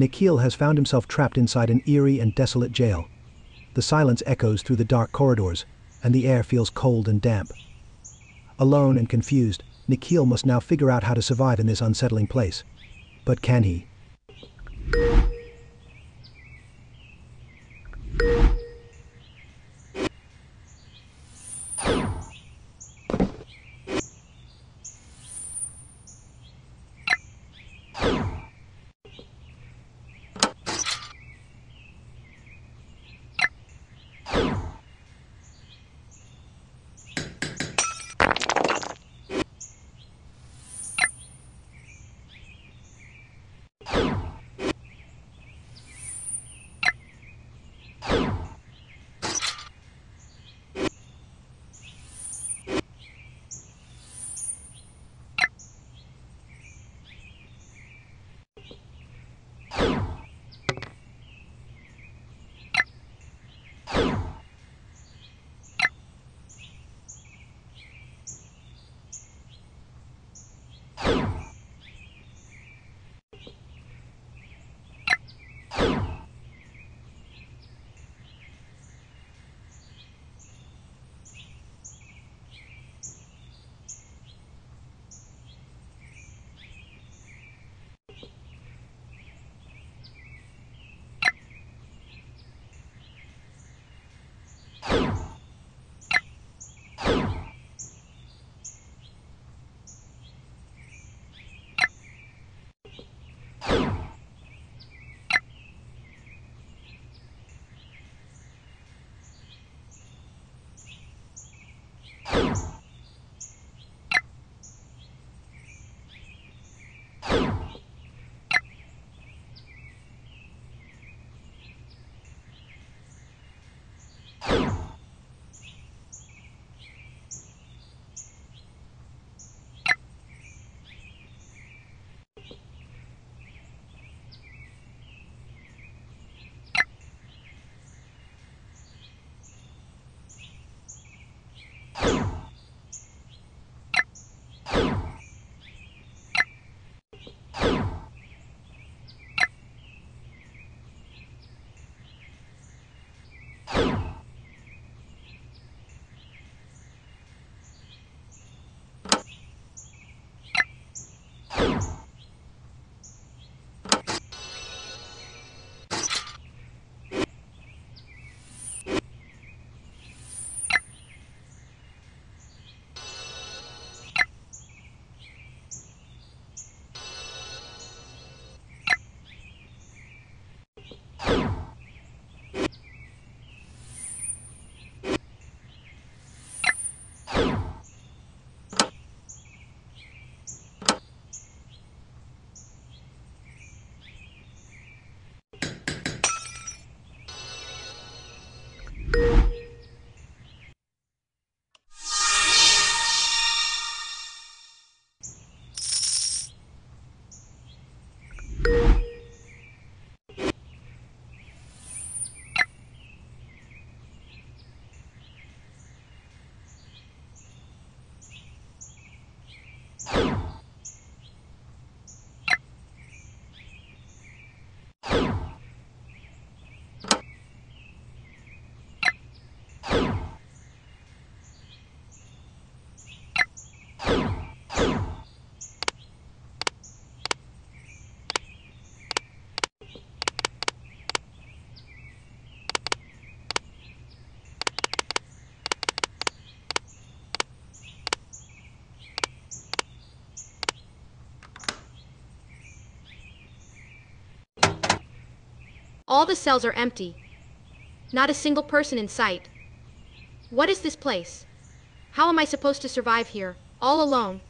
Nikhil has found himself trapped inside an eerie and desolate jail. The silence echoes through the dark corridors, and the air feels cold and damp. Alone and confused, Nikhil must now figure out how to survive in this unsettling place. But can he? you. you All the cells are empty. Not a single person in sight. What is this place? How am I supposed to survive here, all alone?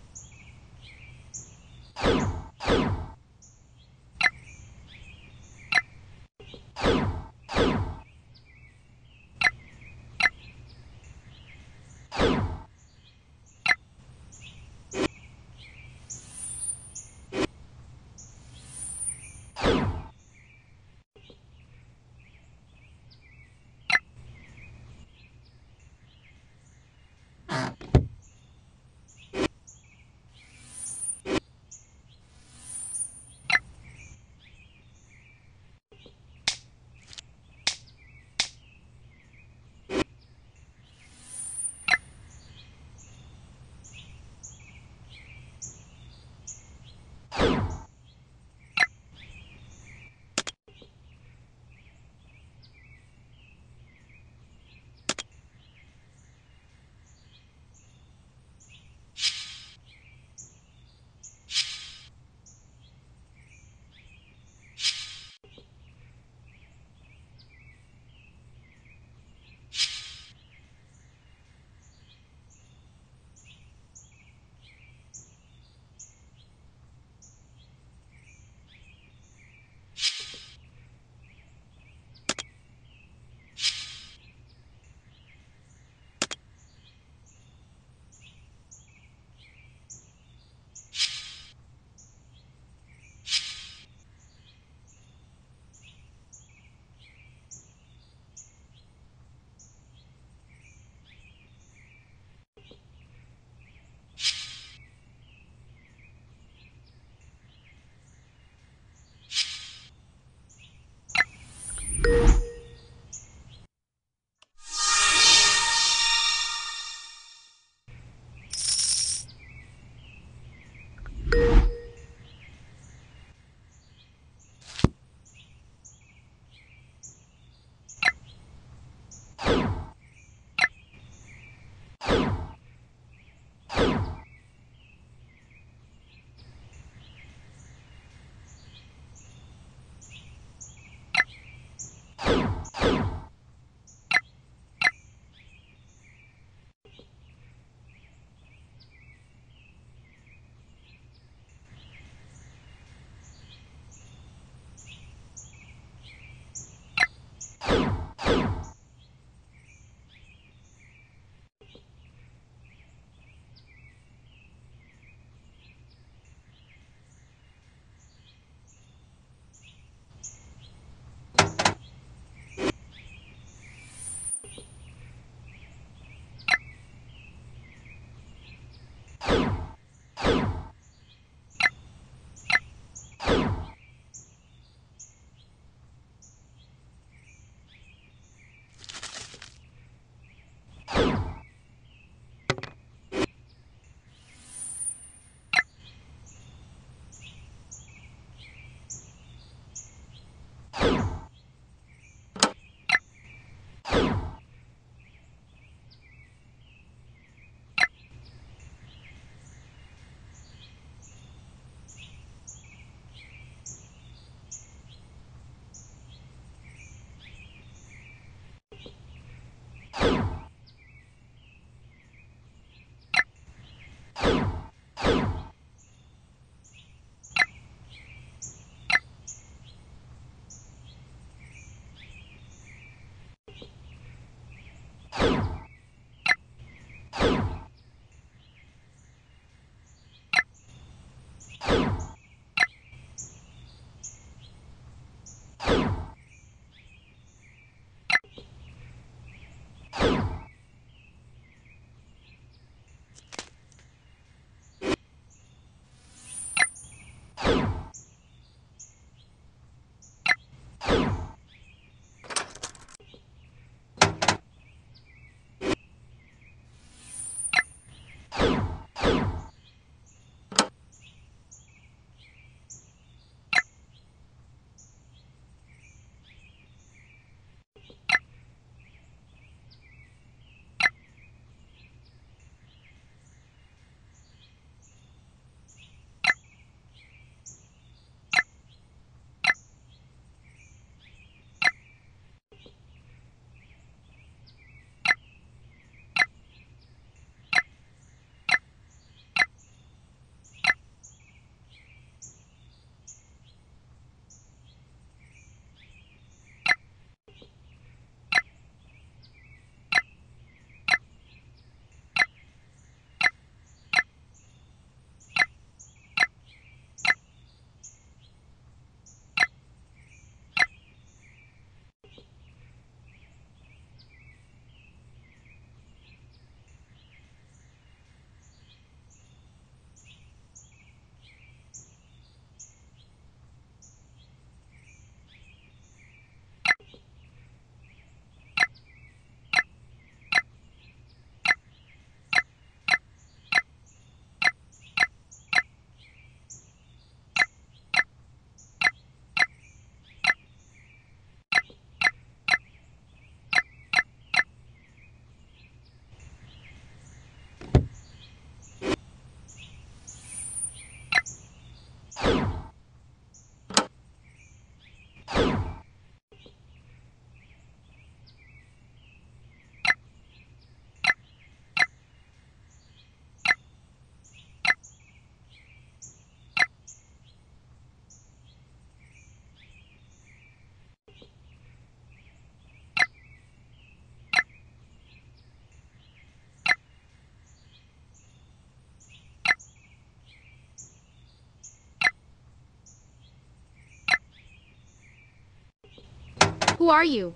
Who are you?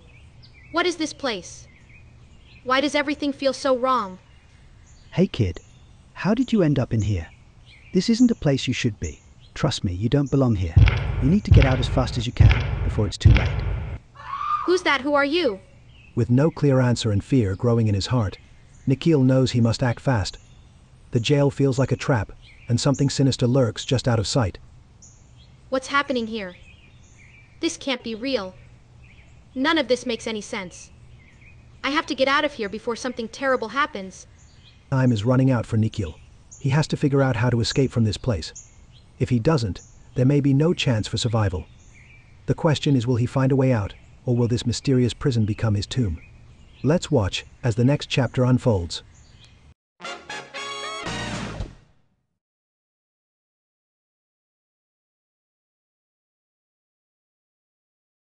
What is this place? Why does everything feel so wrong? Hey kid, how did you end up in here? This isn't a place you should be. Trust me, you don't belong here. You need to get out as fast as you can before it's too late. Who's that? Who are you? With no clear answer and fear growing in his heart, Nikhil knows he must act fast. The jail feels like a trap, and something sinister lurks just out of sight. What's happening here? This can't be real. None of this makes any sense. I have to get out of here before something terrible happens. Time is running out for Nikhil. He has to figure out how to escape from this place. If he doesn't, there may be no chance for survival. The question is will he find a way out, or will this mysterious prison become his tomb? Let's watch as the next chapter unfolds.